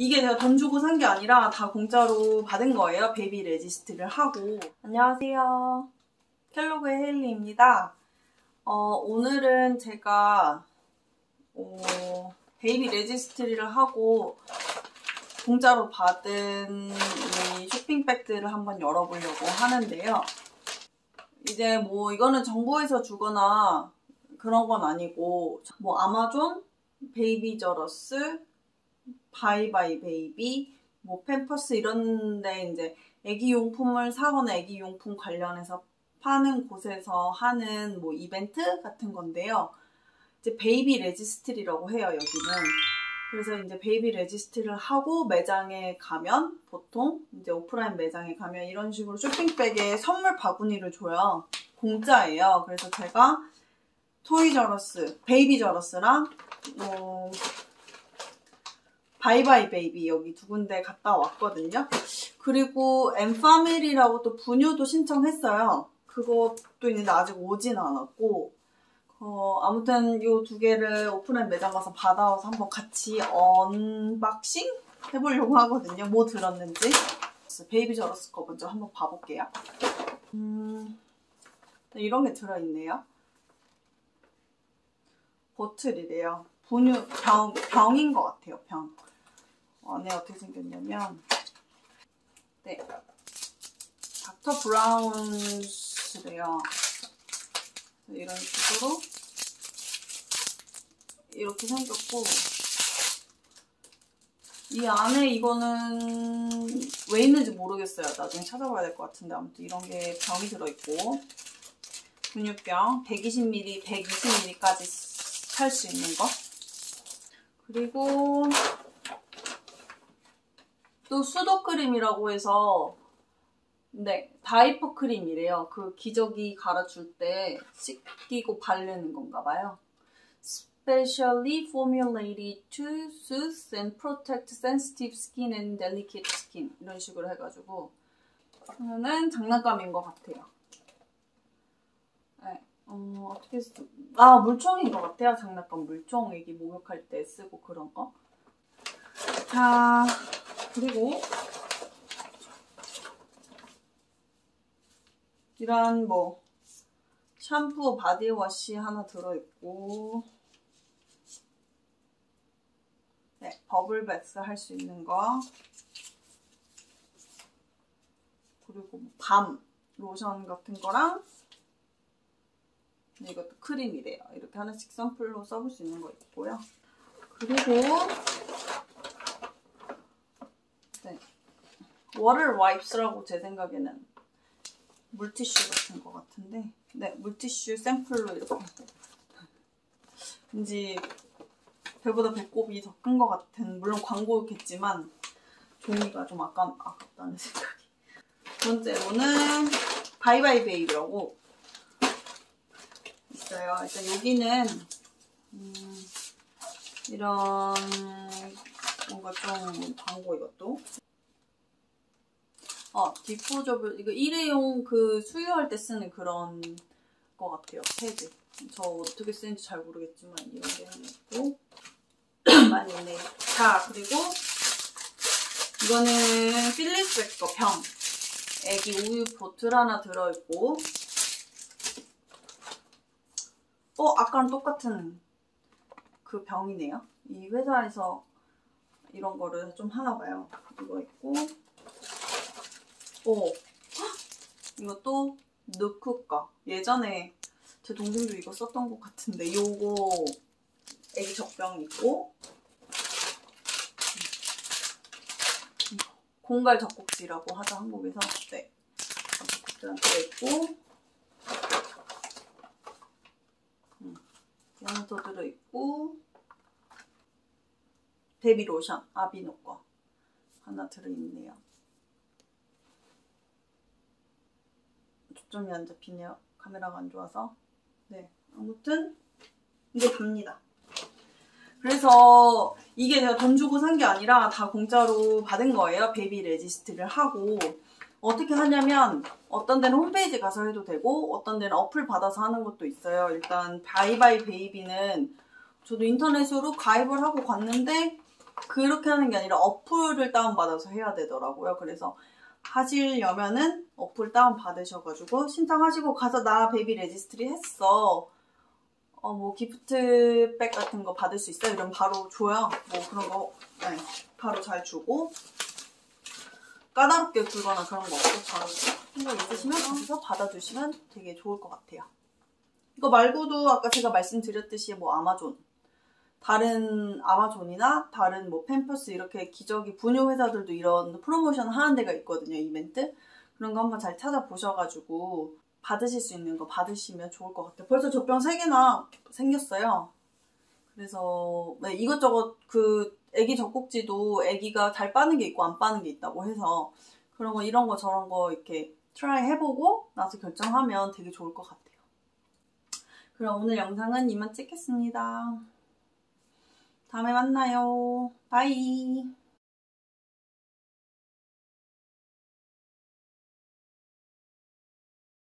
이게 제가 돈 주고 산 게 아니라 다 공짜로 받은 거예요. baby registry를 하고. 안녕하세요. 켈로그의 헤일리입니다. 어, 오늘은 제가 어, baby registry를 하고 공짜로 받은 이 쇼핑백들을 한번 열어보려고 하는데요. 이제 뭐 이거는 정부에서 주거나 그런 건 아니고 뭐 아마존, Babies R Us, buybuy Baby, 뭐 Pampers 이런데 이제 애기 용품을 사거나 애기 용품 관련해서 파는 곳에서 하는 뭐 이벤트 같은 건데요. 이제 baby registry라고 해요, 여기는. 그래서 이제 baby registry를 하고 매장에 가면 보통 이제 오프라인 매장에 가면 이런 식으로 쇼핑백에 선물 바구니를 줘요. 공짜예요. 그래서 제가 Toys R Us, Babies R Us랑 어, buybuy Baby 여기 두 군데 갔다 왔거든요. 그리고 Enfamil이라고 또 분유도 신청했어요. 그것도 있는데 아직 오진 않았고 어, 아무튼 이 두 개를 오프라인 매장 가서 받아와서 한번 같이 unboxing 해보려고 하거든요. 뭐 들었는지. Babies R Us 거 먼저 한번 봐볼게요. 음, 이런 게 들어있네요. 보틀이래요. 분유, 병, 병인 것 같아요, 병. 안에 어떻게 생겼냐면, 네. 닥터 브라운스래요. 이런 식으로 이렇게 생겼고 이 안에 이거는 왜 있는지 모르겠어요. 나중에 찾아봐야 될 것 같은데 아무튼 이런 게 병이 들어있고 분유병 120ml, 120ml까지 살 수 있는 거 그리고 또 수도 크림이라고 해서 네, 다이퍼 크림이래요. 그 기저귀 갈아줄 때 씻기고 바르는 건가 봐요. Specially formulated to soothe and protect sensitive skin and delicate skin 이런 식으로 해가지고 저는 장난감인 것 같아요. 네, 어, 어떻게 쓰... 아 물총인 것 같아요. 장난감 물총 애기 목욕할 때 쓰고 그런 거. 자 그리고 이런 뭐 샴푸, body wash 하나 들어있고 네, bubble bath 할 수 있는 거 그리고 뭐 balm 로션 같은 거랑 네, 이것도 크림이래요. 이렇게 하나씩 샘플로 써볼 수 있는 거 있고요. 그리고 네, WaterWipes라고 제 생각에는 물티슈 같은 것 같은데 네 물티슈 샘플로 이렇게 왠지 배보다 배꼽이 더 큰 것 같은 물론 광고겠지만 종이가 좀 아까, 아깝다는 생각이. 두 번째로는 buybuy Baby라고 있어요. 일단 여기는 음, 이런 뭔가 좀 광고 이것도 어, disposable, 이거 일회용 그 수유할 때 쓰는 그런 거 같아요. 패드. 저 어떻게 쓰는지 잘 모르겠지만 이런 게 하나 있고 많이 있네요. 자, 그리고 이거는 필리스 거 병. 애기 우유 보틀 하나 들어있고 어, 아까랑 똑같은 그 병이네요. 이 회사에서 이런 거를 좀 하나 봐요. 이거 있고 오, 이것도 거. 예전에 제 동생도 이거 썼던 것 같은데. 요거 애기 젖병 있고. 공갈 젖꼭지라고 하죠 한국에서. 네. 젖꼭지랑 들어있고. 음, 하나 더 들어있고. 베비 로션 아비노 거 하나 들어있네요 초점이 안 잡히네요. 카메라가 안 좋아서. 네. 아무튼 이게 답니다. 그래서 이게 제가 돈 주고 산 게 아니라 다 공짜로 받은 거예요. baby registry를 하고 어떻게 하냐면 어떤 데는 홈페이지 가서 해도 되고 어떤 데는 어플 받아서 하는 것도 있어요. 일단 buybuy Baby는 저도 인터넷으로 가입을 하고 갔는데 그렇게 하는 게 아니라 어플을 다운받아서 해야 되더라고요. 그래서 하시려면은 어플 다운 받으셔가지고 신청하시고 가서 나 baby registry 했어. 어, 뭐 gift bag 같은 거 받을 수 있어요? 이러면 바로 줘요. 뭐 그런 거 네, 바로 잘 주고 까다롭게 굴거나 그런 거 없고 바로 생각 있으시면 가서 받아주시면 되게 좋을 것 같아요. 이거 말고도 아까 제가 말씀드렸듯이 뭐 아마존 다른 아마존이나 다른 뭐 Pampers 이렇게 기저귀 분유 회사들도 이런 프로모션 하는 데가 있거든요 이벤트. 그런 거 한번 잘 찾아보셔가지고 받으실 수 있는 거 받으시면 좋을 것 같아요. 벌써 젖병 3개나 생겼어요. 그래서 네, 이것저것 그 애기 젖꼭지도 애기가 잘 빠는 게 있고 안 빠는 게 있다고 해서 그런 거 이런 거 저런 거 이렇게 try 해보고 나서 결정하면 되게 좋을 것 같아요. 그럼 오늘 영상은 이만 찍겠습니다. 다음에 만나요. Bye.